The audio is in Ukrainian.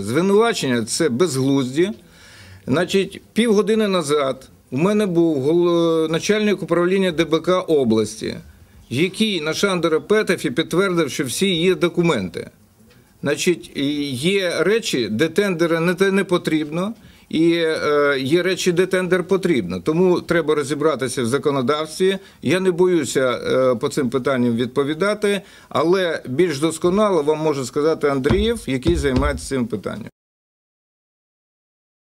Звинувачення це безглузді. Значить, півгодини назад у мене був гол- начальник управління ДБК області, який на Шандера Петефі підтвердив, що всі є документи. Значить, є речі, де тендера не, те- не потрібно, і е, є речі, де тендер потрібно. Тому треба розібратися в законодавстві. Я не боюся е, по цим питанням відповідати, але більш досконало вам може сказати Андрієв, який займається цим питанням.